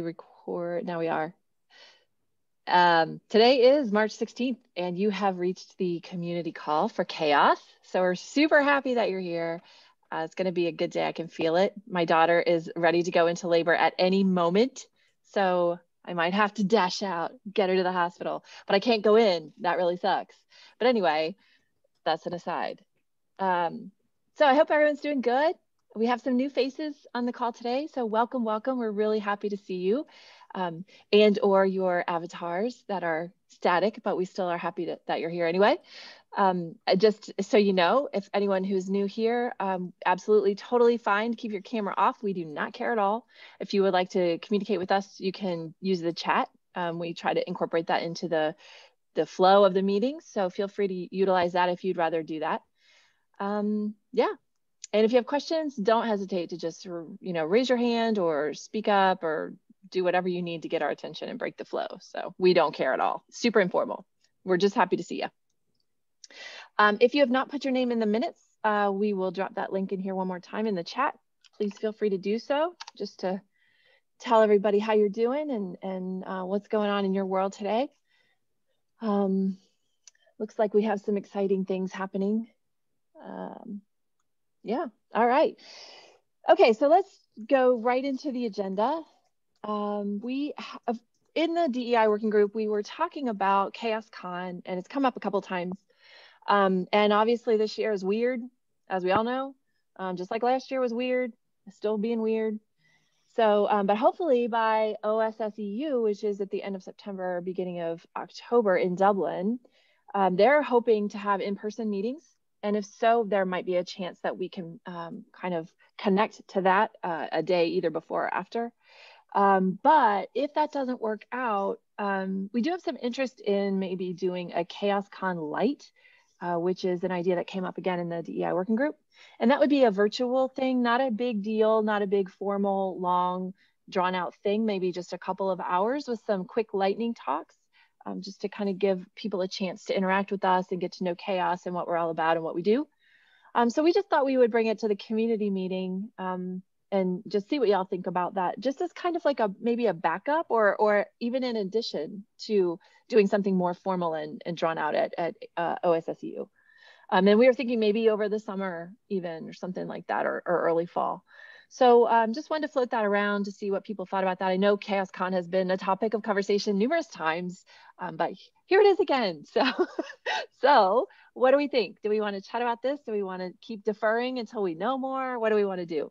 record now we are. Um, today is march 16th and you have reached the community call for CHAOSS. So we're super happy that you're here. Uh, it's going to be a good day. I can feel it. My daughter is ready to go into labor at any moment. So i might have to dash out get her to the hospital but i can't go in. That really sucks. But anyway that's an aside. Um, so i hope everyone's doing good we have some new faces on the call today. So welcome, welcome. We're really happy to see you um, and or your avatars that are static, but we still are happy to, that you're here anyway. Um, just so you know, if anyone who's new here, um, absolutely totally fine. Keep your camera off. We do not care at all. If you would like to communicate with us, you can use the chat. Um, we try to incorporate that into the, the flow of the meeting. So feel free to utilize that if you'd rather do that. Um, yeah, and if you have questions, don't hesitate to just, you know, raise your hand or speak up or do whatever you need to get our attention and break the flow. So we don't care at all. Super informal. We're just happy to see you. Um, if you have not put your name in the minutes, uh, we will drop that link in here one more time in the chat. Please feel free to do so just to tell everybody how you're doing and, and uh, what's going on in your world today. Um, looks like we have some exciting things happening. Um, yeah. All right. Okay, so let's go right into the agenda. Um, we have, in the DEI working group, we were talking about CHAOSScon, and it's come up a couple times. Um, and obviously, this year is weird, as we all know. Um, just like last year was weird, still being weird. So, um, but hopefully by OSSEU, which is at the end of September, beginning of October in Dublin, um, they're hoping to have in-person meetings and if so, there might be a chance that we can um, kind of connect to that uh, a day either before or after. Um, but if that doesn't work out, um, we do have some interest in maybe doing a CHAOSScon Light, uh, which is an idea that came up again in the DEI working group. And that would be a virtual thing, not a big deal, not a big formal, long, drawn out thing, maybe just a couple of hours with some quick lightning talks um, just to kind of give people a chance to interact with us and get to know CHAOSS and what we're all about and what we do. Um, so we just thought we would bring it to the community meeting um, and just see what y'all think about that, just as kind of like a maybe a backup or or even in addition to doing something more formal and, and drawn out at, at uh, OSSEU. Um, and we were thinking maybe over the summer even or something like that or, or early fall. So um, just wanted to float that around to see what people thought about that. I know CHAOSScon has been a topic of conversation numerous times, um, but here it is again. So, so what do we think? Do we want to chat about this? Do we want to keep deferring until we know more? What do we want to do?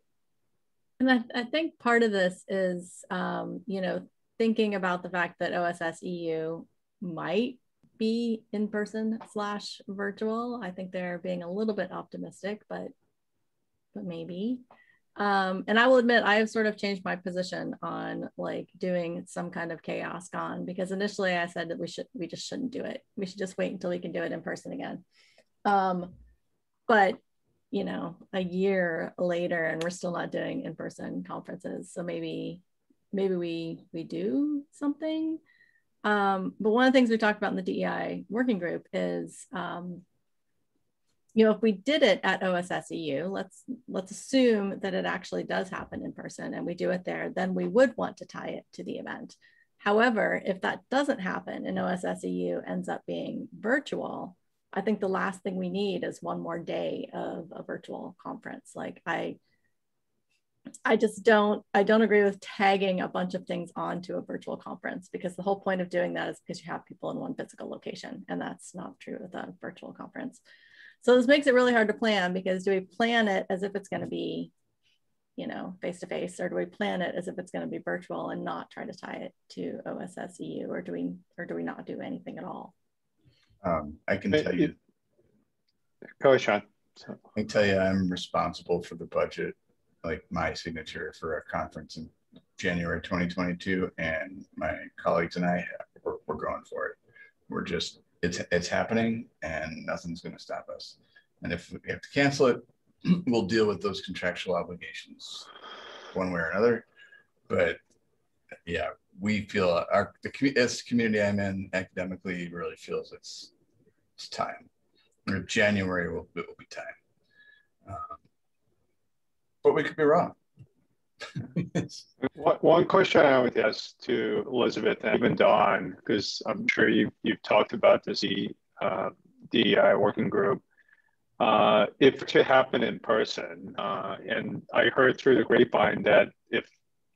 And I, I think part of this is, um, you know, thinking about the fact that OSS EU might be in person slash virtual. I think they're being a little bit optimistic, but but maybe. Um, and I will admit, I have sort of changed my position on like doing some kind of CHAOSScon because initially I said that we should, we just shouldn't do it. We should just wait until we can do it in person again. Um, but you know, a year later, and we're still not doing in-person conferences. So maybe, maybe we we do something. Um, but one of the things we talked about in the DEI working group is um, you know, if we did it at OSSEU, let's let's assume that it actually does happen in person and we do it there, then we would want to tie it to the event. However, if that doesn't happen and OSSEU ends up being virtual, I think the last thing we need is one more day of a virtual conference. Like I I just don't I don't agree with tagging a bunch of things onto a virtual conference because the whole point of doing that is because you have people in one physical location and that's not true with a virtual conference. So this makes it really hard to plan because do we plan it as if it's going to be, you know, face to face, or do we plan it as if it's going to be virtual and not try to tie it to OSSEU, or do we, or do we not do anything at all? Um, I can tell you. Go ahead, Sean. I can tell you, I'm responsible for the budget, like my signature for a conference in January 2022, and my colleagues and I, we're, we're going for it. We're just it's it's happening and nothing's going to stop us. And if we have to cancel it, we'll deal with those contractual obligations one way or another. But yeah, we feel our the community I'm in academically really feels it's it's time. Or January will, it will be time. Um, but we could be wrong. one question I would ask to Elizabeth and even Dawn, because I'm sure you, you've talked about this uh, DEI working group. Uh, if it could happen in person, uh, and I heard through the grapevine that if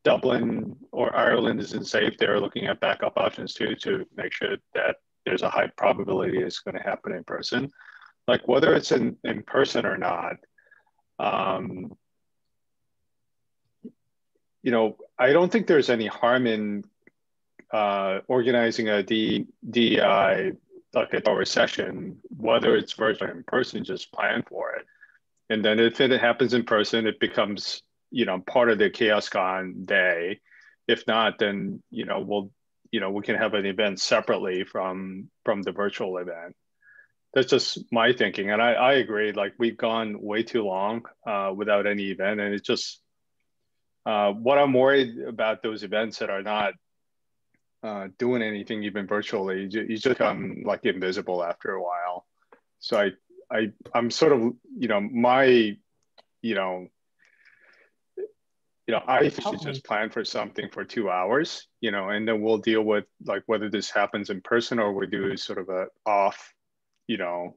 Dublin or Ireland isn't safe, they're looking at backup options too to make sure that there's a high probability it's going to happen in person. Like whether it's in, in person or not, um, you know, I don't think there's any harm in uh, organizing a D, DEI a session, whether it's virtual or in person, just plan for it. And then if it happens in person, it becomes, you know, part of the CHAOSScon day. If not, then, you know, we'll, you know, we can have an event separately from from the virtual event. That's just my thinking. And I, I agree, like we've gone way too long uh, without any event. And it's just, uh, what I'm worried about those events that are not uh, doing anything even virtually, you, you just become like invisible after a while. So I, I, I'm sort of, you know, my, you know, you know, I should just plan for something for two hours, you know, and then we'll deal with like whether this happens in person or we do sort of a off, you know,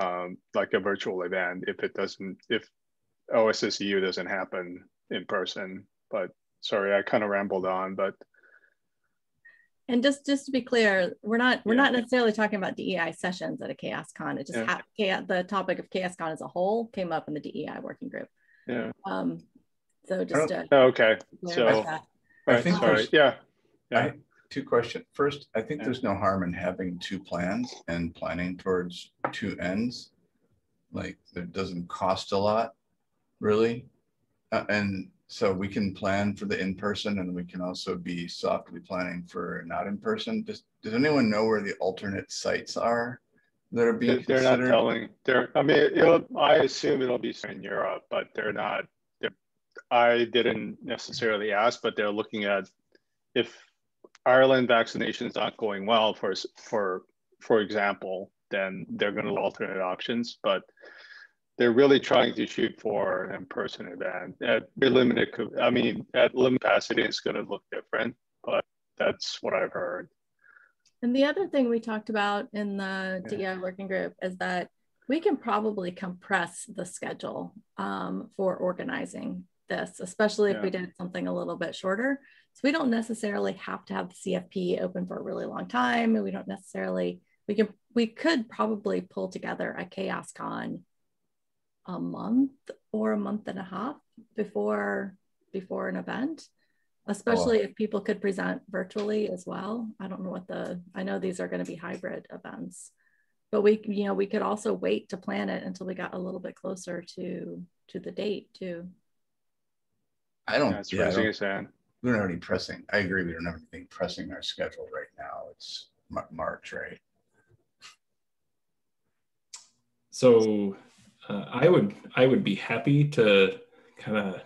um, like a virtual event if it doesn't, if OSSEU doesn't happen in person. But sorry, I kind of rambled on, but and just just to be clear, we're not we're yeah. not necessarily talking about DEI sessions at a CHAOSScon. It just yeah. the topic of CHAOSScon as a whole came up in the DEI working group. Yeah. Um. So just to oh, okay. So I think sorry. Yeah. Yeah. I, two questions. First, I think yeah. there's no harm in having two plans and planning towards two ends. Like it doesn't cost a lot, really. Uh, and so we can plan for the in-person and we can also be softly planning for not in-person. Does, does anyone know where the alternate sites are that are being They're considered? not telling. They're, I mean, I assume it'll be in Europe, but they're not. They're, I didn't necessarily ask, but they're looking at if Ireland vaccination is not going well, for for for example, then they're going to alternate options. But they're really trying to shoot for an in-person event at limited. I mean, at limited capacity, it's going to look different, but that's what I've heard. And the other thing we talked about in the DEI working group is that we can probably compress the schedule um, for organizing this, especially if yeah. we did something a little bit shorter. So we don't necessarily have to have the CFP open for a really long time, and we don't necessarily we can we could probably pull together a CHAOSScon a month or a month and a half before before an event especially oh. if people could present virtually as well. I don't know what the i know these are going to be hybrid events but we you know we could also wait to plan it until we got a little bit closer to to the date too. I don't, That's yeah, I don't we don't have any pressing i agree we don't have anything pressing our schedule right now. It's march right? So uh, I would I would be happy to kind of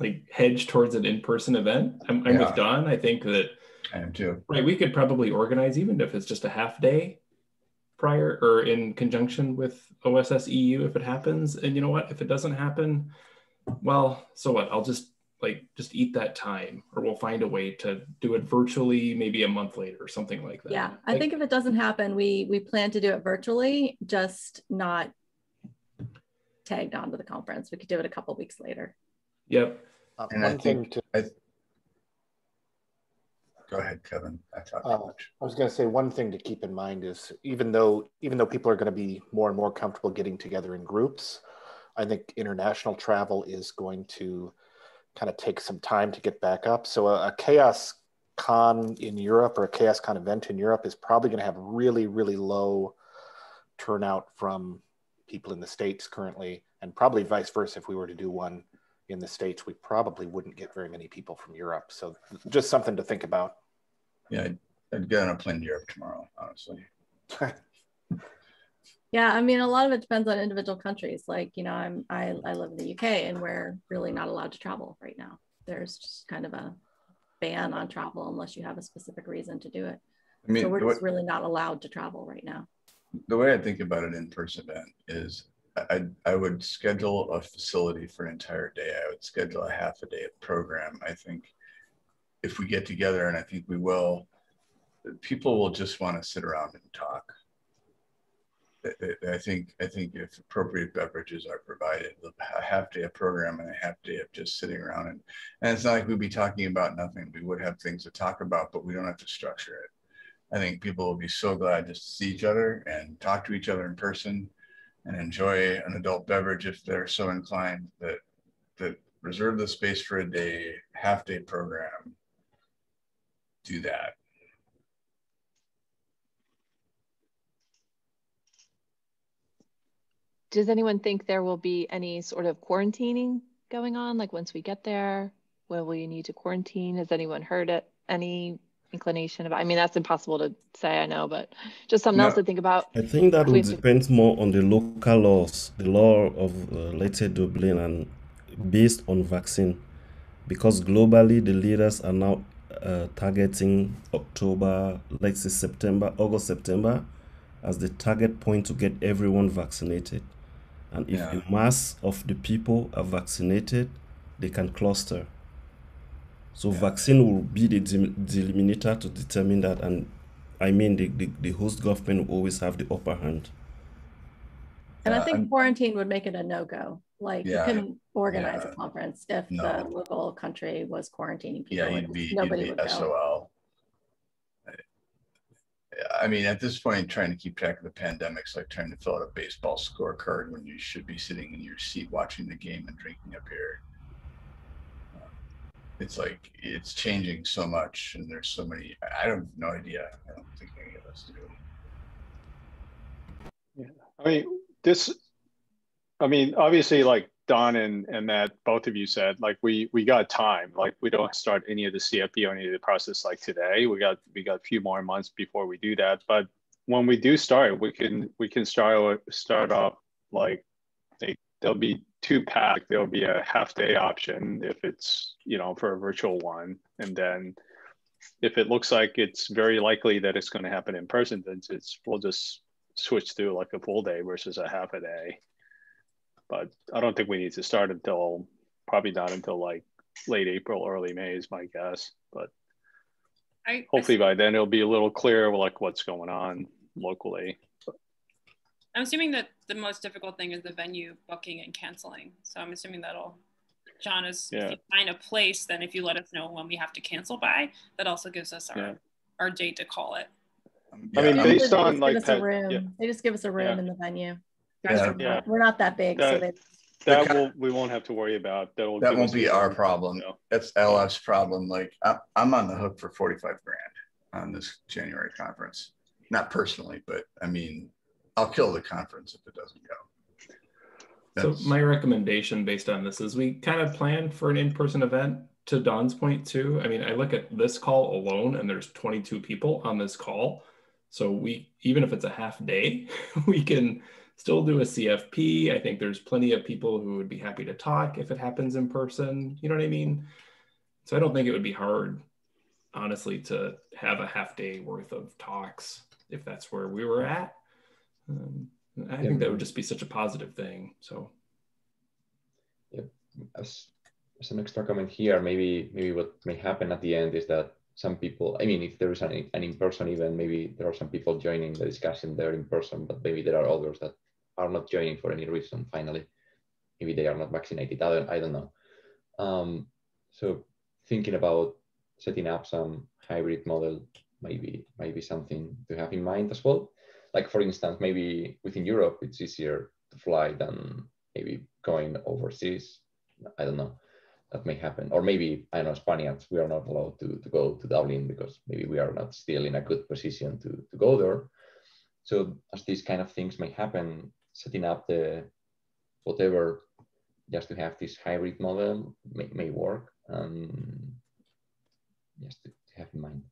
like hedge towards an in-person event. I'm, I'm yeah. with Dawn. I think that I am too. Right, we could probably organize even if it's just a half day prior or in conjunction with OSS EU if it happens. And you know what? If it doesn't happen, well, so what? I'll just like just eat that time or we'll find a way to do it virtually maybe a month later or something like that yeah i think if it doesn't happen we we plan to do it virtually just not tagged onto the conference. We could do it a couple weeks later. Yep. Um, and one I thing to I, go ahead, Kevin. I, uh, I was going to say one thing to keep in mind is even though even though people are going to be more and more comfortable getting together in groups, I think international travel is going to kind of take some time to get back up. So a, a CHAOSS con in Europe or a CHAOSS con event in Europe is probably going to have really really low turnout from people in the States currently, and probably vice versa. If we were to do one in the States, we probably wouldn't get very many people from Europe. So just something to think about. Yeah, I'd, I'd get on a plane to Europe tomorrow, honestly. yeah, I mean, a lot of it depends on individual countries. Like, you know, I'm I, I live in the UK and we're really not allowed to travel right now. There's just kind of a ban on travel unless you have a specific reason to do it. I mean, so we're just really not allowed to travel right now the way I think about an in-person event is I, I would schedule a facility for an entire day. I would schedule a half a day of program. I think if we get together, and I think we will, people will just want to sit around and talk. I think I think if appropriate beverages are provided, a half day of program and a half day of just sitting around and and it's not like we'd be talking about nothing. We would have things to talk about, but we don't have to structure it. I think people will be so glad to see each other and talk to each other in person and enjoy an adult beverage if they're so inclined that that reserve the space for a day, half day program. Do that. Does anyone think there will be any sort of quarantining going on? Like once we get there, will we need to quarantine? Has anyone heard it? Any inclination about? I mean, that's impossible to say, I know, but just something no. else to think about. I think that will depend more on the local laws, the law of, uh, let's say, Dublin, and based on vaccine, because globally the leaders are now uh, targeting October, let's say September, August, September, as the target point to get everyone vaccinated. And if yeah. a mass of the people are vaccinated, they can cluster. So yeah. vaccine will be the delimiter to determine that. And I mean, the, the, the host government will always have the upper hand. And I think quarantine would make it a no-go. Like yeah, you couldn't organize yeah. a conference if no. the local country was quarantining people. Yeah, you'd be, nobody you'd be would SOL. Go. I mean, at this point, trying to keep track of the pandemic's like trying to fill out a baseball scorecard when you should be sitting in your seat watching the game and drinking a beer. It's like it's changing so much, and there's so many. I don't no idea. I don't think any of us do. Yeah, I mean, this. I mean, obviously, like Dawn and, and Matt, both of you said, like we we got time. Like we don't start any of the CFP or any of the process like today. We got we got a few more months before we do that. But when we do start, we can we can start start off like they, there'll be two pack. There'll be a half day option if it's you know for a virtual one, and then if it looks like it's very likely that it's going to happen in person, then it's we'll just switch to like a full day versus a half a day but I don't think we need to start until probably not until like late April, early May is my guess. But I, hopefully by then it'll be a little clearer like what's going on locally. I'm assuming that the most difficult thing is the venue booking and canceling. So I'm assuming that'll John is yeah. if you find a place, then if you let us know when we have to cancel by, that also gives us our yeah. our date to call it. Yeah. I mean, based on like pet, they just give us a room in the venue. Yeah. yeah. We're not that big, that, so they that will we won't have to worry about. That will that won't be our problem. No. That's LF's problem. Like I, I'm on the hook for 45 grand on this January conference. Not personally, but I mean, I'll kill the conference if it doesn't go. That's... So my recommendation based on this is we kind of plan for an in-person event to Dawn's point too. I mean, I look at this call alone and there's 22 people on this call. So we even if it's a half day, we can still do a CFP. I think there's plenty of people who would be happy to talk if it happens in person. You know what I mean? So I don't think it would be hard, honestly, to have a half day worth of talks if that's where we were at. Um, I think that would just be such a positive thing. So, yeah, as, as an extra comment here, maybe maybe what may happen at the end is that some people i mean if there is an, an in-person event maybe there are some people joining the discussion there in person but maybe there are others that are not joining for any reason finally. Maybe they are not vaccinated. I don't, I don't know. Um, so thinking about setting up some hybrid model maybe maybe something to have in mind as well like for instance maybe within europe it's easier to fly than maybe going overseas i don't know that may happen. Or maybe, I know, Spaniards, we are not allowed to, to go to Dublin because maybe we are not still in a good position to, to go there. So as these kind of things may happen, setting up the whatever just to have this hybrid model may, may work. Um, just to, to have in mind.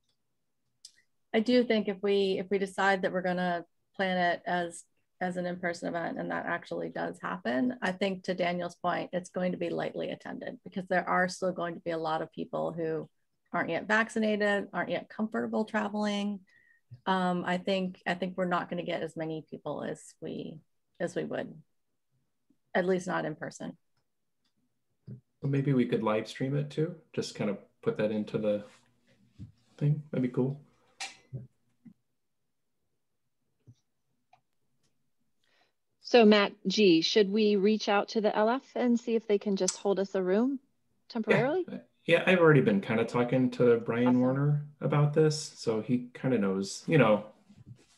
I do think if we if we decide that we're going to plan it as as an in-person event and that actually does happen i think to daniel's point it's going to be lightly attended because there are still going to be a lot of people who aren't yet vaccinated aren't yet comfortable traveling um, i think i think we're not going to get as many people as we as we would at least not in person. Well, maybe we could live stream it too. Just kind of put that into the thing. That'd be cool. So Matt G, should we reach out to the LF and see if they can just hold us a room temporarily? Yeah, yeah I've already been kind of talking to Brian awesome. Warner about this. So he kind of knows, you know,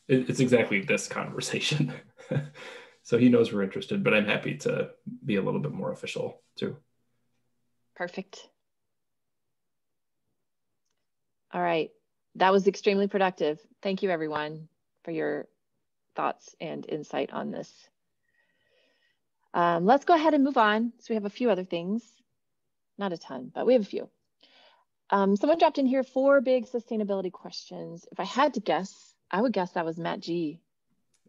it, it's exactly this conversation. so he knows we're interested, but I'm happy to be a little bit more official too. Perfect. All right. That was extremely productive. Thank you, everyone, for your thoughts and insight on this. Um, let's go ahead and move on. So we have a few other things, not a ton, but we have a few. Um, someone dropped in here four big sustainability questions. If I had to guess, I would guess that was Matt G.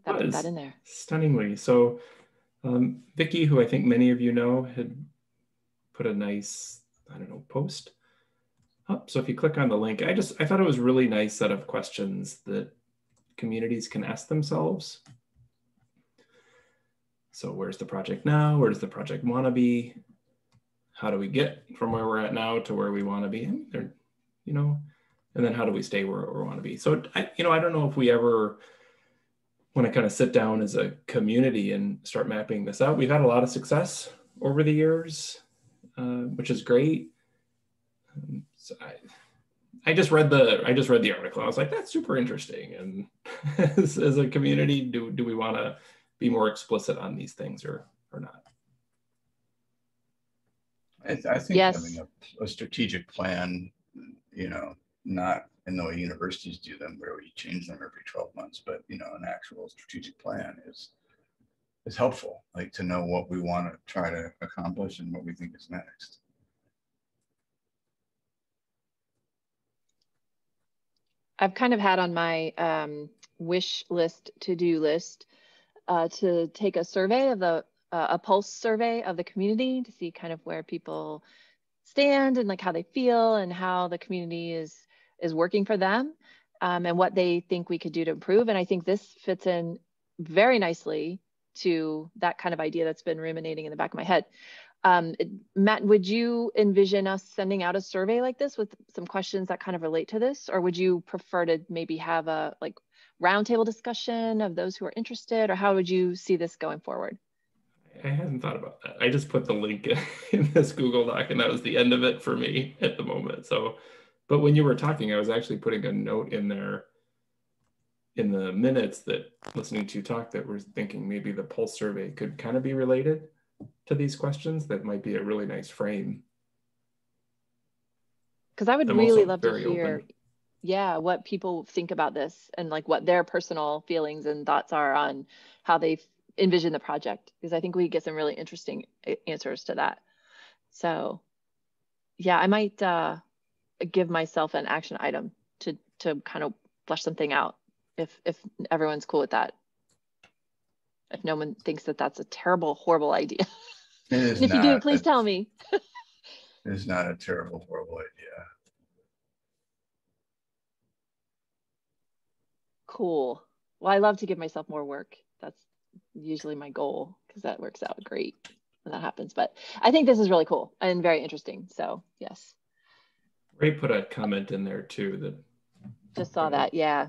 That put that in there. Stunningly. So um, Vicky, who I think many of you know, had put a nice, I don't know, post up. So if you click on the link, I just, I thought it was really nice set of questions that communities can ask themselves so where's the project now? Where does the project want to be? How do we get from where we're at now to where we want to be? There, you know, and then how do we stay where we want to be? So I, you know, I don't know if we ever want to kind of sit down as a community and start mapping this out. We've had a lot of success over the years, uh, which is great. Um, so I, I just read the I just read the article. I was like, that's super interesting. And as, as a community, do do we want to be more explicit on these things or or not? I, th I think yes. having a, a, strategic plan, you know, not in the way universities do them, where we change them every 12 months, but you know, an actual strategic plan is is helpful, like to know what we want to try to accomplish and what we think is next. I've kind of had on my um, wish list to do list uh, to take a survey of the uh, a pulse survey of the community to see kind of where people stand and like how they feel and how the community is is working for them um, and what they think we could do to improve. And I think this fits in very nicely to that kind of idea that's been ruminating in the back of my head. Um, Matt, would you envision us sending out a survey like this with some questions that kind of relate to this, or would you prefer to maybe have a like roundtable discussion of those who are interested, or how would you see this going forward? I hadn't thought about that. I just put the link in this Google Doc, and that was the end of it for me at the moment. So, but when you were talking, I was actually putting a note in there in the minutes that listening to you talk that we're thinking maybe the pulse survey could kind of be related to these questions. That might be a really nice frame. Because I would I'm really love to hear. Open yeah what people think about this and like what their personal feelings and thoughts are on how they envision the project because i think we get some really interesting answers to that. So yeah i might uh, give myself an action item to to kind of flesh something out if if everyone's cool with that. If no one thinks that that's a terrible horrible idea. If you do please tell me. It's not a terrible horrible idea Cool. Well, I love to give myself more work. That's usually my goal because that works out great when that happens. But I think this is really cool and very interesting. So, yes. Ray put a comment in there too that just saw that. Yeah.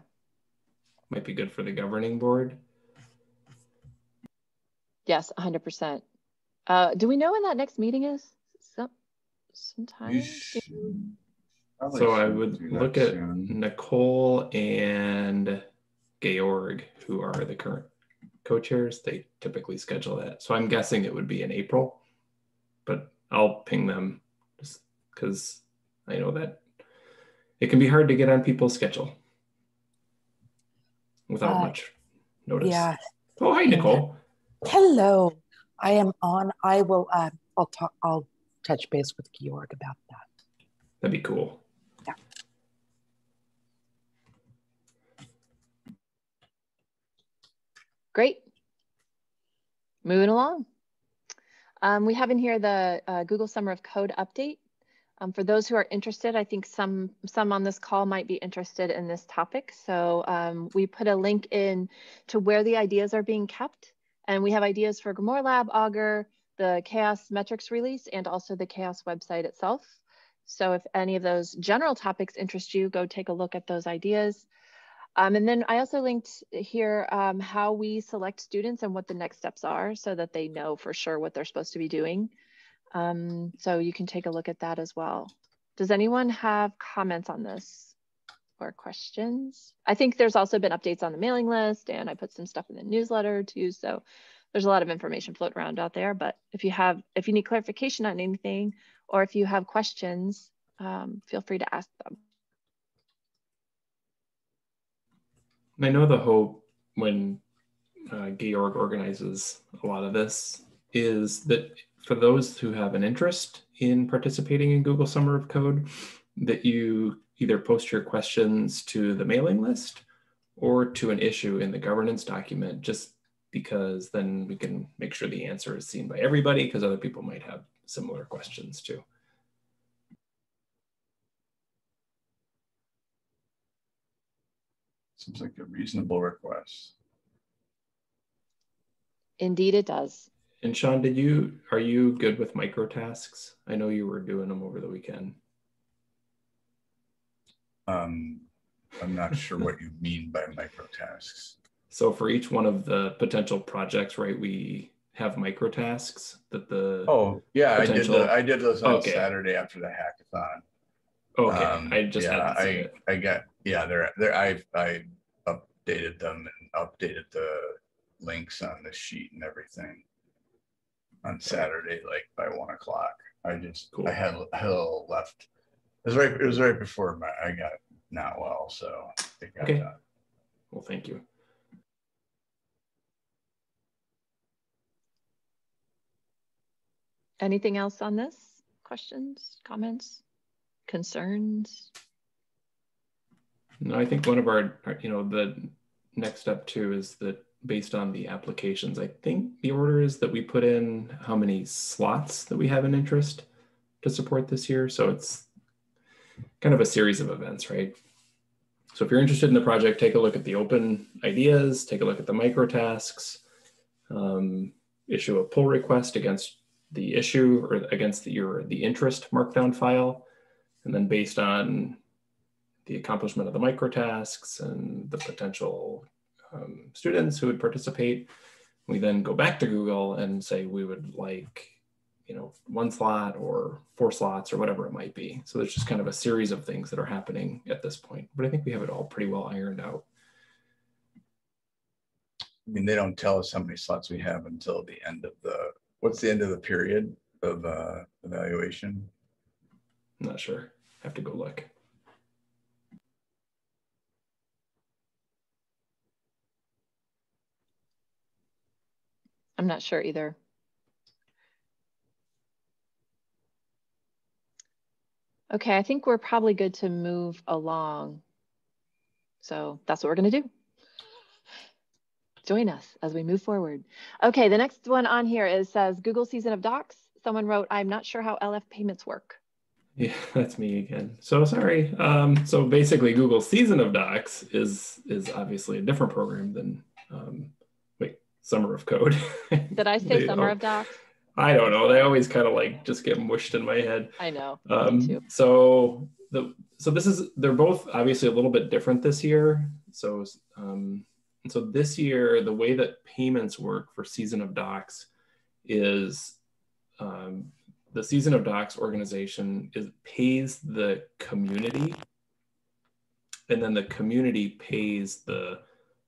Might be good for the governing board. Yes, 100%. Uh, do we know when that next meeting is? Some, sometime? So I would look at Nicole and Georg, who are the current co-chairs, they typically schedule that. So I'm guessing it would be in April, but I'll ping them just because I know that it can be hard to get on people's schedule without uh, much notice. Yeah. Oh, hi, Nicole. Hello. I am on. I will. Uh, I'll talk. I'll touch base with Georg about that. That'd be cool. Great. Moving along. Um, we have in here the uh, Google Summer of Code update. Um, for those who are interested, I think some, some on this call might be interested in this topic. So um, we put a link in to where the ideas are being kept And we have ideas for Grimoire Lab, Augur, the CHAOSS metrics release, and also the CHAOSS website itself. So if any of those general topics interest you, go take a look at those ideas. Um, and then I also linked here um, how we select students and what the next steps are so that they know for sure what they're supposed to be doing. Um, so you can take a look at that as well. Does anyone have comments on this or questions? I think there's also been updates on the mailing list and I put some stuff in the newsletter too. So there's a lot of information floating around out there, but if you have, if you need clarification on anything, or if you have questions, um, feel free to ask them. I know the hope when uh, Georg organizes a lot of this is that for those who have an interest in participating in Google Summer of Code, that you either post your questions to the mailing list or to an issue in the governance document, just because then we can make sure the answer is seen by everybody because other people might have similar questions too. Seems like a reasonable request. Indeed, it does. And Sean, did you are you good with micro tasks? I know you were doing them over the weekend. Um, I'm not sure what you mean by micro tasks. So for each one of the potential projects, right, we have micro tasks that the oh yeah potential... I did the, I did those on okay. Saturday after the hackathon. Okay, um, I just yeah I it. I got yeah they're there I I updated them and updated the links on the sheet and everything on Saturday like by one o'clock. I just cool. I had a little left. It was right it was right before my I got not well so okay. Done. Well, thank you. Anything else on this? Questions, comments, concerns? No, I think one of our, you know, the next step too is that based on the applications, I think the order is that we put in how many slots that we have an interest to support this year. So it's kind of a series of events, right? So if you're interested in the project, take a look at the open ideas, take a look at the micro tasks, um, issue a pull request against the issue or against the, your the interest markdown file. And then based on the accomplishment of the micro tasks and the potential um, students who would participate, we then go back to Google and say we would like, you know, one slot or four slots or whatever it might be. So there's just kind of a series of things that are happening at this point. But I think we have it all pretty well ironed out. I mean, they don't tell us how many slots we have until the end of the What's the end of the period of uh, evaluation? I'm not sure. Have to go look. I'm not sure either. Okay, I think we're probably good to move along. So that's what we're going to do join us as we move forward. Okay, the next one on here is says Google Season of Docs. Someone wrote, I'm not sure how LF payments work. Yeah, that's me again. So sorry. Um, so basically, Google Season of Docs is is obviously a different program than um, wait Summer of Code. Did I say they, Summer oh, of Docs? I don't know. They always kind of like just get mushed in my head. I know. Um, so the so this is they're both obviously a little bit different this year. So um, and so this year, the way that payments work for Season of Docs is um, the Season of Docs organization is pays the community, and then the community pays the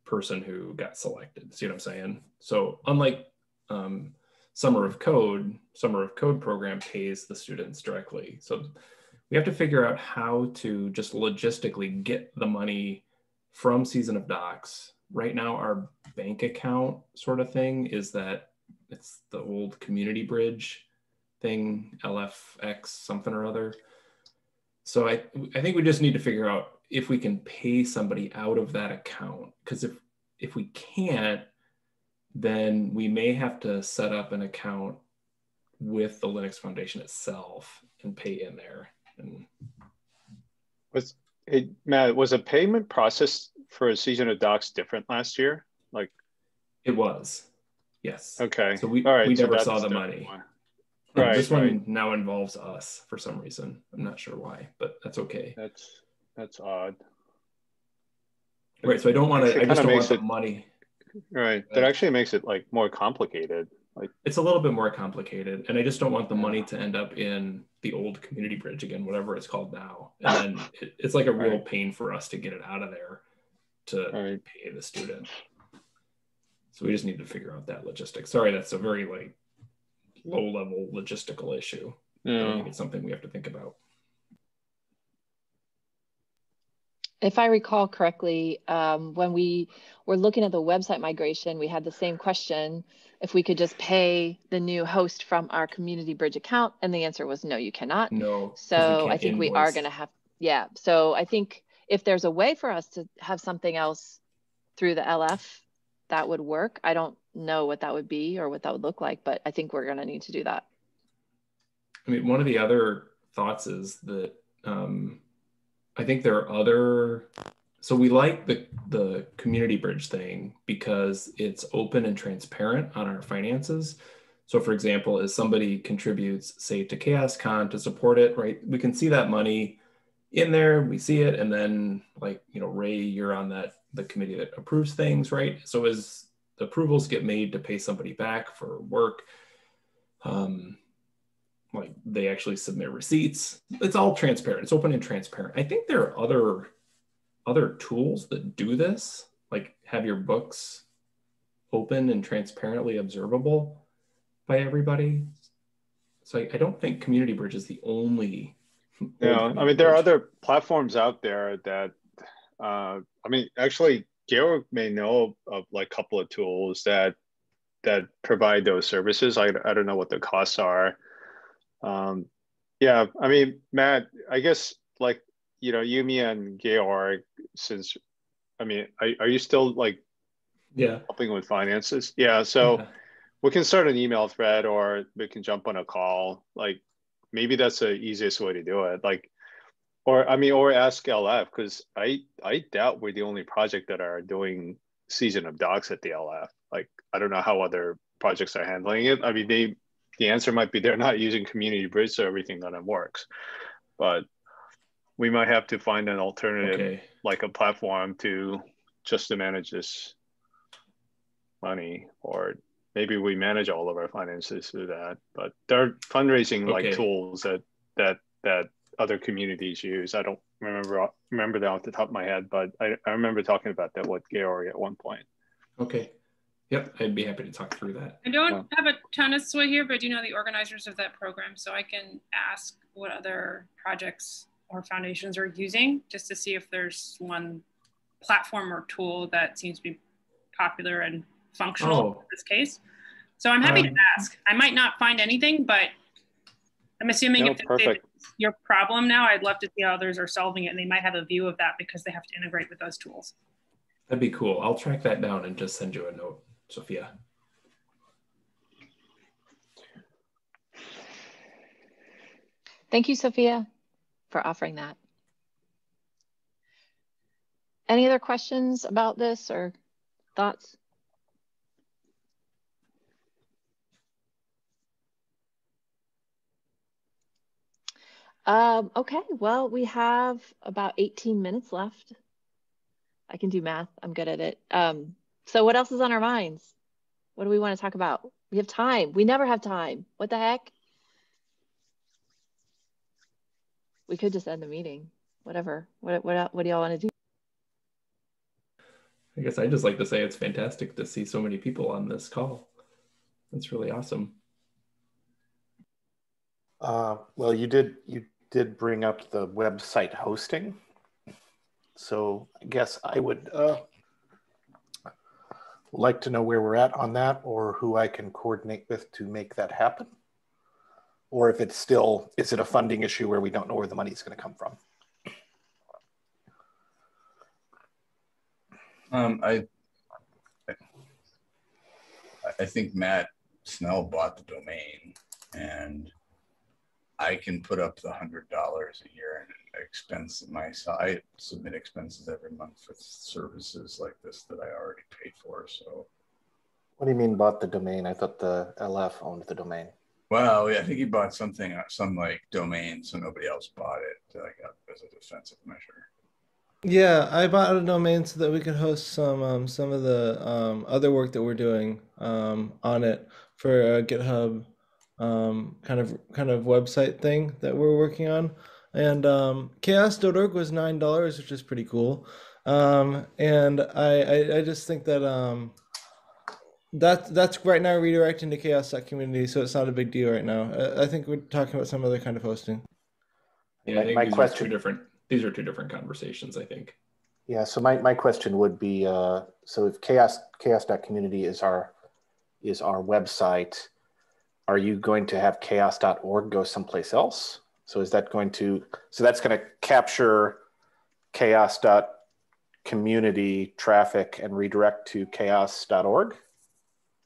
person who got selected. See what I'm saying? So unlike um, Summer of Code, Summer of Code program pays the students directly. So we have to figure out how to just logistically get the money from Season of Docs right now our bank account sort of thing is that it's the old community bridge thing, LFX something or other. So I, I think we just need to figure out if we can pay somebody out of that account. Because if if we can't, then we may have to set up an account with the Linux Foundation itself and pay in there. And was it Matt, was a payment process for a season of docs different last year? Like it was. Yes. Okay. So we, All right, we so never saw the money. one. Right, this one now involves us for some reason. I'm not sure why, but that's okay. That's that's odd. Right. So I don't want to. I just don't makes want the it- money. Right. That actually makes it like more complicated. Like It's a little bit more complicated, and I just don't want the money to end up in the old community bridge again, whatever it's called now. And then it, it's like a real Right. pain for us to get it out of there to Right. pay the student. So we just need to figure out that logistics. Sorry, that's a very like low level logistical issue. I yeah. think it's something we have to think about. If I recall correctly, um, when we were looking at the website migration, we had the same question if we could just pay the new host from our community bridge account, and the answer was no, you cannot. No. So I can't think we are going to have, yeah. So I think if there's a way for us to have something else through the LF, that would work. I don't know what that would be or what that would look like, but I think we're going to need to do that. I mean, one of the other thoughts is that um, I think there are other. So we like the the community bridge thing because it's open and transparent on our finances. So, for example, as somebody contributes, say, to CHAOSScon to support it, right? We can see that money in there. We see it, and then, like you know, Ray, you're on that the committee that approves things, right? So as approvals get made to pay somebody back for work, um, like they actually submit receipts. It's all transparent. It's open and transparent. I think there are other other tools that do this like have your books open and transparently observable by everybody. So i, I don't think community bridge is the only Yeah, I mean, there are other platforms out there that, uh, I mean, actually, Georg may know of like a couple of tools that that provide those services. I, I don't know what the costs are. Um, yeah, I mean, Matt, I guess like you know, Yumi and Georg, since I mean, are, are you still like yeah helping with finances? Yeah, so Yeah. we can start an email thread or we can jump on a call. Like maybe that's the easiest way to do it. Like, or I mean, or ask LF because I I doubt we're the only project that are doing season of docs at the LF. Like I don't know how other projects are handling it. I mean, they the answer might be they're not using community bridge so everything on them works, but we might have to find an alternative okay like a platform to just to manage this money or maybe we manage all of our finances through that but there are fundraising like Okay. tools that that that other communities use i don't remember remember that off the top of my head but i, I remember talking about that with Gary at one point okay yep i'd be happy to talk through that I don't Yeah. have a ton of sway here, but I do know the organizers of that program, so I can ask what other projects or foundations are using just to see if there's one platform or tool that seems to be popular and functional Oh. in this case. So I'm happy Um, to ask. I might not find anything, but I'm assuming No, if it's perfect. Your problem now, I'd love to see how others are solving it, and they might have a view of that because they have to integrate with those tools. that'd be cool i'll track that down and just send you a note sophia Thank you, Sophia, for offering that. Any other questions about this or thoughts? Um, okay, well, we have about 18 minutes left. I can do math. I'm good at it. Um, so what else is on our minds? What do we want to talk about? We have time. We never have time. What the heck? We could just end the meeting. Whatever. What what what do y'all want to do? i guess i'd just like to say it's fantastic to see so many people on this call that's really awesome Uh, well, you did you did bring up the website hosting, so I guess I would uh, like to know where we're at on that, or who I can coordinate with to make that happen, or if it's still is it a funding issue where we don't know where the money's going to come from. Um, I, I think Matt Snell bought the domain and I can put up the hundred dollars a year and expense myself. I submit expenses every month for services like this that I already paid for. So What do you mean bought the domain? I thought the LF owned the domain. Well, yeah, I think he bought something, uh, some like domain, so nobody else bought it, like uh, as a defensive measure. Yeah, I bought a domain so that we could host some um, some of the um, other work that we're doing um, on it for a GitHub um, kind of kind of website thing that we're working on. And um, chaoss.org was nine dollars, which is pretty cool. Um, and I, I I just think that um, that that's right now redirecting to chaoss.community, so it's not a big deal right now. I, I think we're talking about some other kind of hosting. Yeah, I think my these question- are two different. These are two different conversations. I think. Yeah, so my, my question would be, uh, so if chaoss chaoss.community is our is our website, are you going to have chaoss.org go someplace else? So is that going to so that's going to capture chaoss.community traffic and redirect to chaoss.org?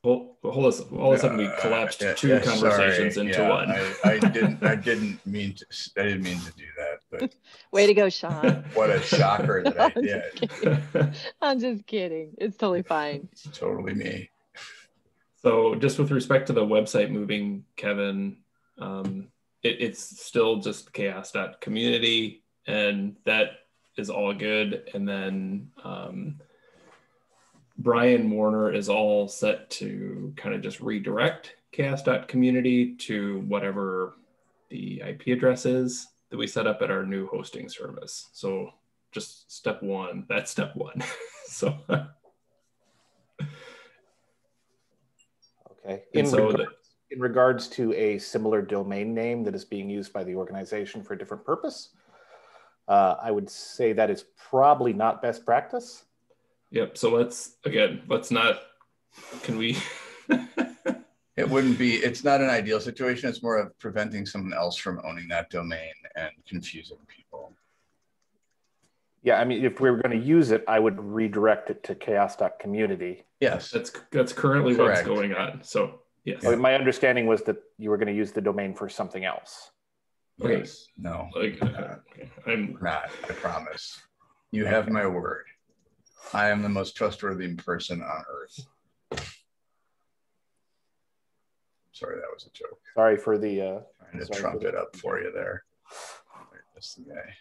Well, hold us. All of a sudden, we Uh, collapsed yeah, two yeah, conversations sorry. into Yeah, one. I, I didn't, I didn't mean to, I didn't mean to do that, but Way to go, Sean. what a shocker that I did. kidding. I'm just kidding. It's totally fine. It's totally me. So, just with respect to the website moving, Kevin, um, it, it's still just chaoss.community, and that is all good. And then um, Brian Warner is all set to kind of just redirect chaoss.community to whatever the IP address is that we set up at our new hosting service. So, just step one, that's step one. so, Okay. In, so reg- the- in regards to a similar domain name that is being used by the organization for a different purpose, uh, I would say that is probably not best practice. Yep. So let's again, let's not. Can we? It wouldn't be, it's not an ideal situation. It's more of preventing someone else from owning that domain and confusing people. Yeah, I mean, if we were going to use it, I would redirect it to chaoss.community. Yes, that's that's currently what's going on. So yes. Uh, My understanding was that you were going to use the domain for something else. Okay. yes, no, Like, okay, I'm not, I promise. You have my word. I am the most trustworthy person on earth. Sorry, that was a joke. Sorry for the. Uh, Trying to Sorry trump it up for you there. That's the guy.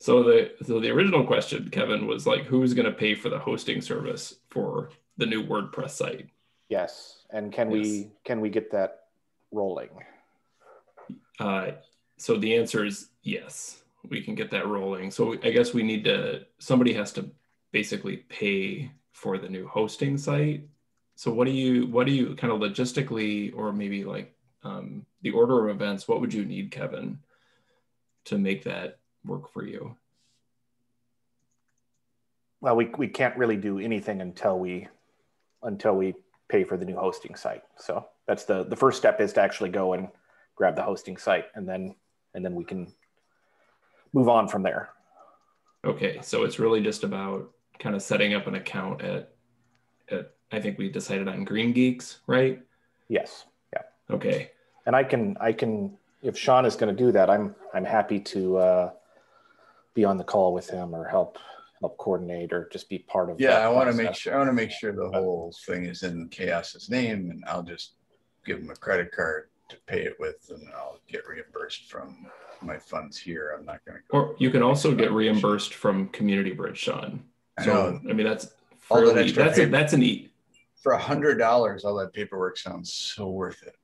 So the so the original question, Kevin, was like, who's going to pay for the hosting service for the new WordPress site? yes, and can Yes. we can we get that rolling? Uh, so the answer is yes, we can get that rolling. So I guess we need to, somebody has to basically pay for the new hosting site. So what do you, what do you kind of logistically, or maybe like um, the order of events, what would you need, Kevin, to make that work for you? Well, we we can't really do anything until we until we pay for the new hosting site. So that's the the first step is to actually go and grab the hosting site, and then and then we can move on from there. Okay, so it's really just about kind of setting up an account at, at I think we decided on Green Geeks, right? Yes. Yeah. Okay. And I can I can if Sean is going to do that, I'm I'm happy to uh, be on the call with him or help help coordinate or just be part of. Yeah, that I want to make sure, I want to make sure the whole thing is in CHAOSS's name and I'll just give him a credit card to pay it with and I'll get reimbursed from my funds here. I'm not going to. Or you can also get reimbursed from Community Bridge, Sean. I So know. I mean that's All that fairly, extra that's a, paper. that's an e. For a hundred dollars, all that paperwork sounds so worth it.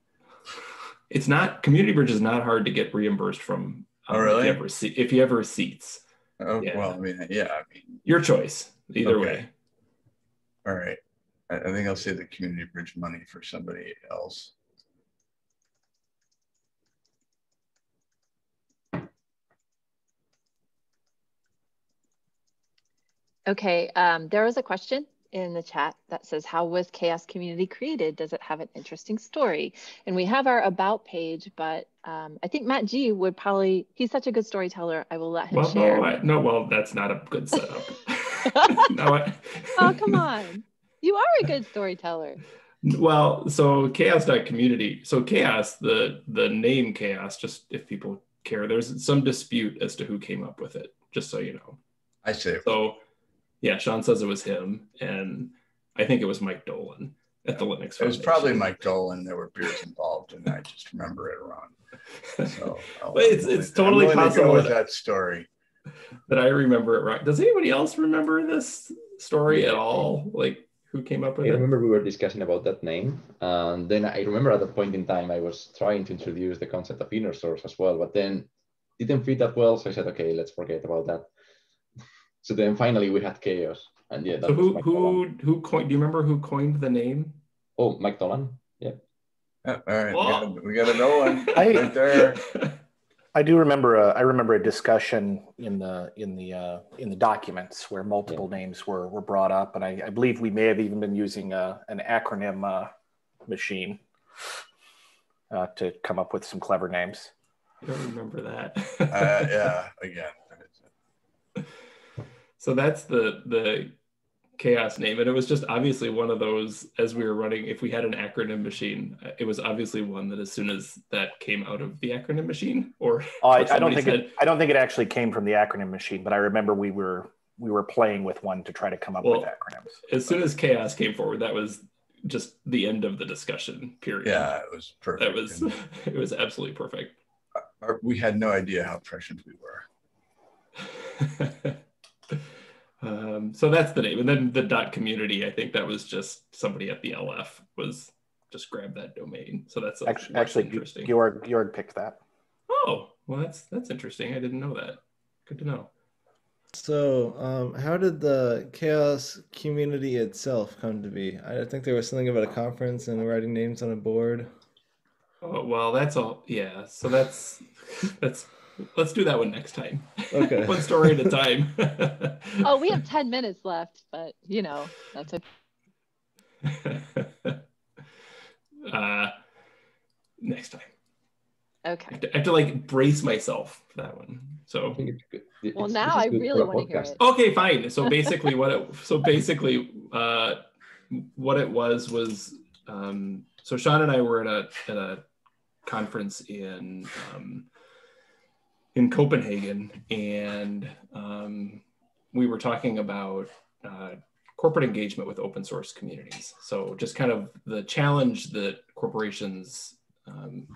It's not Community Bridge is not hard to get reimbursed from. um, Oh, really? If you have, rece- if you have receipts, Oh, Yeah. well, I mean, yeah, I mean, your choice. Either Okay. way. all right. I, I think I'll save the community bridge money for somebody else. Okay, um, there was a question in the chat that says, how was CHAOSS Community created? Does it have an interesting story? And we have our about page, but um, I think Matt G would probably, he's such a good storyteller. I will let him Well, share. no, I, no, well, that's not a good setup. no, I, oh, come on. You are a good storyteller. Well, so chaoss.community. So CHAOSS, the the name CHAOSS, just if people care, there's some dispute as to who came up with it, just so you know. I see. So yeah, Sean says it was him, and I think it was Mike Dolan. at the Linux. It was probably Mike Dolan. There were beers involved, and I just remember it wrong. So, but it's it's totally possible with that story that I remember it right. Does anybody else remember this story yeah. at all? Like who came up with I it? I remember we were discussing about that name, and then I remember at the point in time I was trying to introduce the concept of inner source as well, but then didn't fit that well. So I said, okay, let's forget about that. So then finally we had CHAOSS, and yeah. so who who who coined? Do you remember who coined the name? Oh, Mike Dolan. Yeah. all right, we got, a, we got a no one right there. I do remember a, I remember a discussion in the in the uh, in the documents where multiple yeah. names were were brought up, and I, I, believe we may have even been using a, an acronym uh, machine uh, to come up with some clever names. I don't remember that. Uh, yeah, again. So that's the the CHAOSS name. And it was just obviously one of those as we were running if we had an acronym machine it was obviously one that as soon as that came out of the acronym machine or, oh, I, I, don't think said, it, i don't think it actually came from the acronym machine but i remember we were we were playing with one to try to come up well, with acronyms. as soon as CHAOSS came forward that was just the end of the discussion period. Yeah it was perfect. That was it was absolutely perfect. we had no idea how prescient we were Um, so that's the name. And then the dot community, I think that was just somebody at the LF was just grab that domain. So that's actually, actually interesting. Georg, Georg picked that. Oh, well, that's that's interesting. I didn't know that. Good to know. So, um, how did the CHAOSS community itself come to be? I think there was something about a conference and writing names on a board. Oh well, that's all. Yeah, so that's that's Let's do that one next time. Okay. one story at a time. oh, we have 10 minutes left, but you know, that's okay. uh next time. Okay. I have, to, I have to, like brace myself for that one. So well now I really want to hear it. Okay, fine. So basically what it so basically uh what it was was um so Sean and I were at a at a conference in um in Copenhagen, and um, we were talking about uh, corporate engagement with open source communities. So just kind of the challenge that corporations um,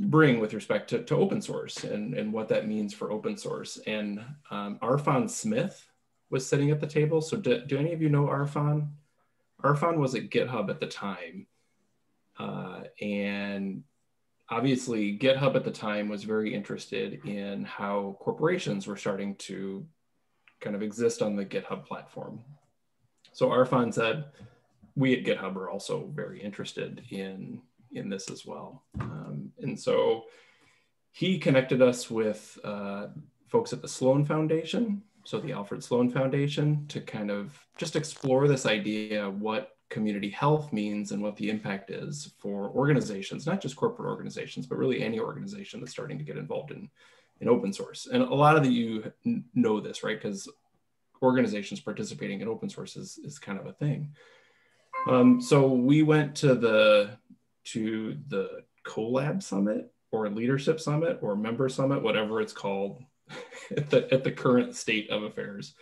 bring with respect to, to open source and, and what that means for open source. And um, Arfon Smith was sitting at the table. So do, do any of you know Arfon? Arfon was at GitHub at the time. Uh, and obviously GitHub at the time was very interested in how corporations were starting to kind of exist on the GitHub platform. So Arfon said, we at GitHub are also very interested in, in this as well. Um, and so he connected us with uh, folks at the Sloan Foundation, so the Alfred Sloan Foundation, to kind of just explore this idea what community health means and what the impact is for organizations, not just corporate organizations, but really any organization that's starting to get involved in, in open source. And a lot of you know this, right? Because organizations participating in open source is, is kind of a thing. Um, so we went to the to the collab summit or leadership summit or member summit, whatever it's called at the at the current state of affairs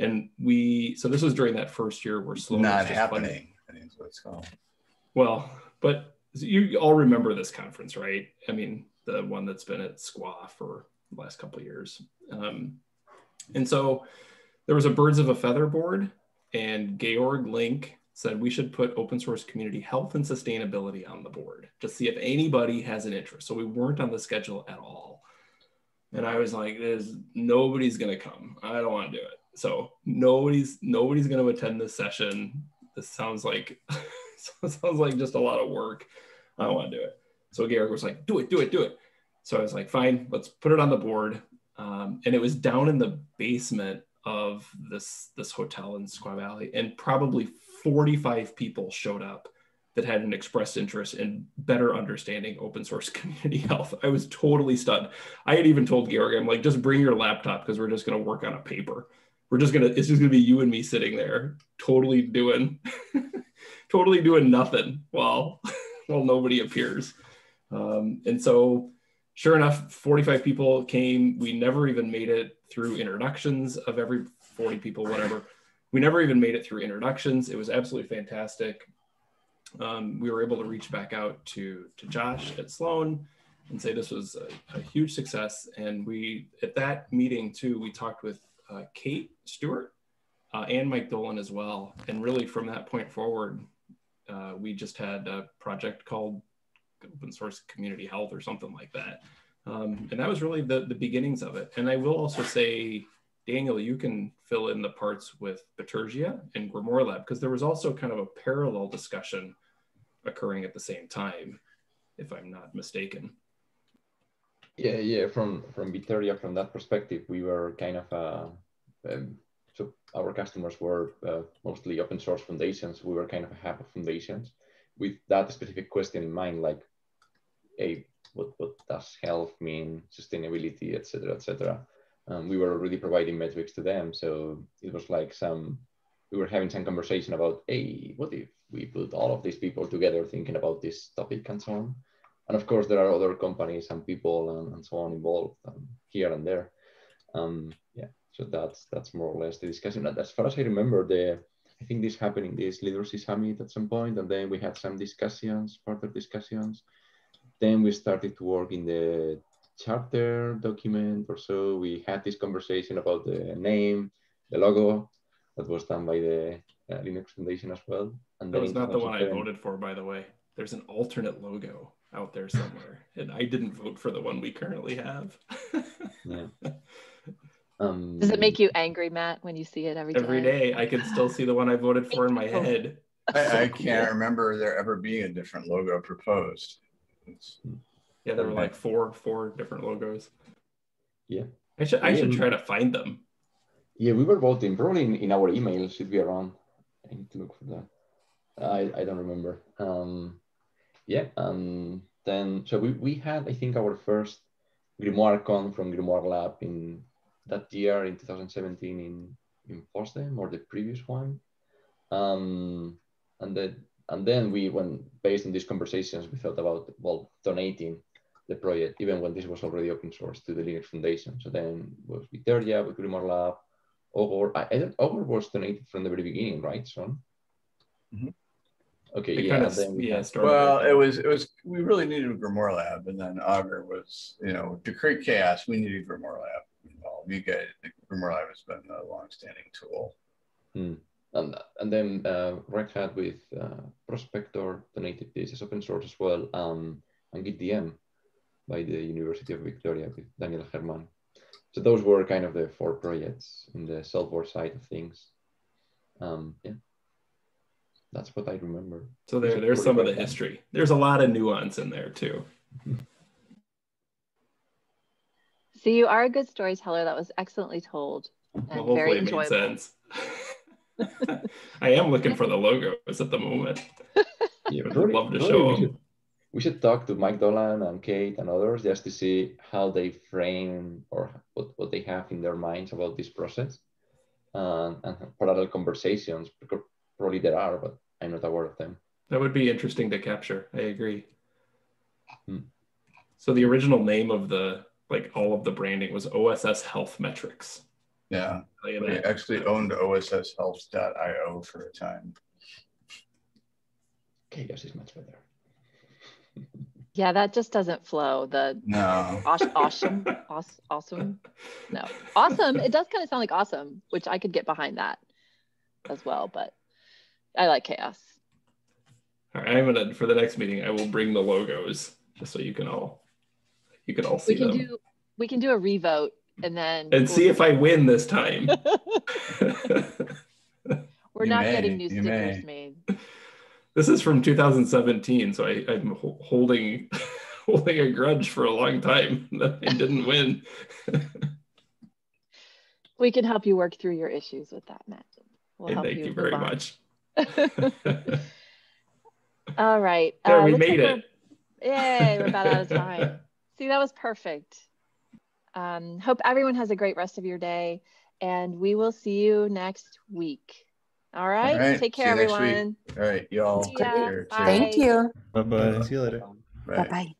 and we so this was during that first year where slow not happening. i think is what it's called. well but you all remember this conference right? I mean the one that's been at squaw for the last couple of years. Um, and so there was a birds of a feather board and georg link said we should put open source community health and sustainability on the board to see if anybody has an interest. So we weren't on the schedule at all. And i was like there's nobody's going to come. I don't want to do it so nobody's nobody's going to attend this session. This sounds like sounds like just a lot of work. I don't want to do it. So Georg was like, "Do it, do it, do it." So I was like, "Fine, let's put it on the board." Um, and it was down in the basement of this this hotel in Squaw Valley, and probably 45 people showed up that had an expressed interest in better understanding open source community health. I was totally stunned. I had even told Georg, I'm like, just bring your laptop because we're just going to work on a paper we're just gonna it's just gonna be you and me sitting there totally doing totally doing nothing while while nobody appears. Um, and so sure enough 45 people came. We never even made it through introductions of every 40 people whatever. We never even made it through introductions. It was absolutely fantastic. Um, we were able to reach back out to, to Josh at Sloan and say this was a, a huge success. And we, at that meeting too, we talked with uh, Kate Stewart uh, and Mike Dolan as well. And really from that point forward, uh, we just had a project called open source community health or something like that. Um, and that was really the, the beginnings of it. And I will also say, Daniel, you can fill in the parts with Bitergia and Grimoire Lab, because there was also kind of a parallel discussion occurring at the same time, if I'm not mistaken. Yeah, yeah. From from Bitergia, from that perspective, we were kind of uh, um, so our customers were uh, mostly open source foundations. We were kind of a hub of foundations with that specific question in mind, like, hey, what what does health mean, sustainability, etc., etc. Um, we were already providing metrics to them, so it was like some we were having some conversation about, hey, what if we put all of these people together thinking about this topic and so on. And of course, there are other companies and people and, and so on involved um, here and there. Um, yeah, so that's that's more or less the discussion. And as far as I remember, the I think this happened in this leadership summit at some point, and then we had some discussions, further discussions. Then we started to work in the charter document or so. We had this conversation about the name, the logo, that was done by the uh, Linux Foundation as well. And that was not the one I voted for, by the way. There's an alternate logo out there somewhere, and I didn't vote for the one we currently have. yeah. Um, Does it make you angry, Matt, when you see it every day? Every day, I can still see the one I voted for in my head. I, I can't remember there ever being a different logo proposed. It's, yeah, there were like four four different logos. Yeah, I should I should try to find them. Yeah, we were voting. Probably in, in our email should be around. I need to look for that. I, I don't remember. Um, yeah, um, then so we, we had I think our first Grimoire Con from Grimoire Lab in that year in 2017 in in FOSDEM or the previous one. Um, and then and then we when based on these conversations we thought about well donating the project even when this was already open source to the Linux Foundation. So then was Bitergia with Grimoire Lab Augur, I, I Augur was donated from the very beginning, right, Son? Mm-hmm. Okay, it yeah. Kind of, then yeah, well, it was it was we really needed a Grimoire Lab, and then Augur was you know to create CHAOSS, we needed Grimoire Lab involved. You get the Grimoire Lab has been a long-standing tool. Hmm. And, and then uh, Red Hat with uh, Prospector donated this as open source as well, um, and GitDM by the University of Victoria with Daniel German so those were kind of the four projects in the software side of things. Um, yeah, that's what I remember. So there, there's some of the history. There's a lot of nuance in there too. So you are a good storyteller. That was excellently told and well, very enjoyable. sense. I am looking for the logos at the moment. Yeah, I'd love to show them we should talk to Mike Dolan and Kate and others just to see how they frame or what, what they have in their minds about this process and parallel conversations. Probably there are, but I'm not aware of them. That would be interesting to capture. I agree. Hmm. So the original name of the like all of the branding was OSS Health Metrics. Yeah, we actually owned OSSHealth.io for a time. Okay, yes, is much better. Yeah, that just doesn't flow. The no awesome, awesome, no awesome. It does kind of sound like awesome, which I could get behind that as well. But I like CHAOSS. All right, I'm gonna for the next meeting. I will bring the logos just so you can all you can all see we can them. Do, we can do a revote and then and we'll see if I win this time. We're you not may, getting new stickers made. This is from 2017, so I, am holding holding a grudge for a long time that I didn't win. we can help you work through your issues with that, Matt. We'll help thank you, you very on. much. All right. There, uh, we made it. Yay, we're about out of time. See, that was perfect. Um, hope everyone has a great rest of your day, and we will see you next week. All right. All right. Take care, everyone. All right. Y'all. Take care. Thank you. Bye bye. See you later. Bye bye.